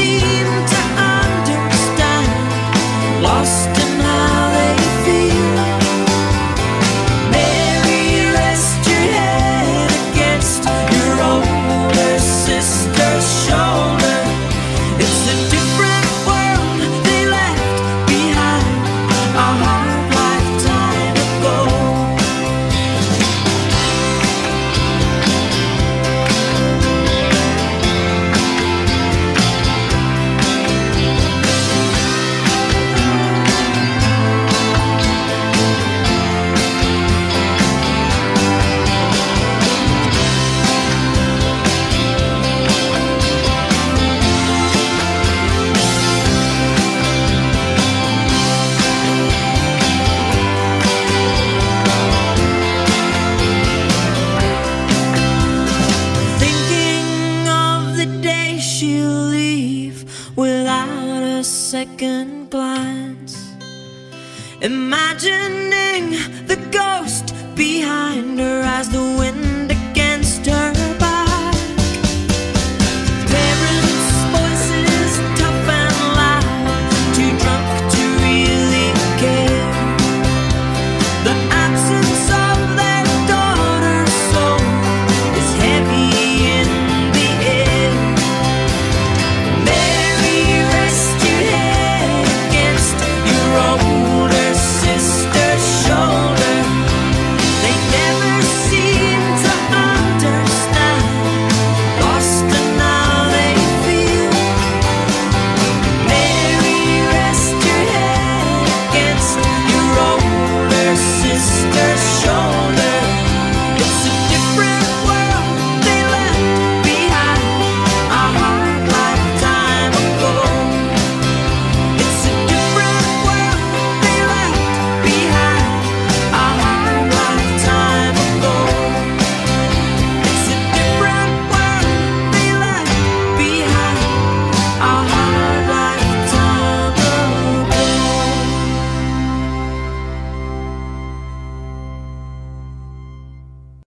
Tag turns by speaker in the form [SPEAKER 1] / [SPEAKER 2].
[SPEAKER 1] see second glance. Imagining the ghost behind her as the wind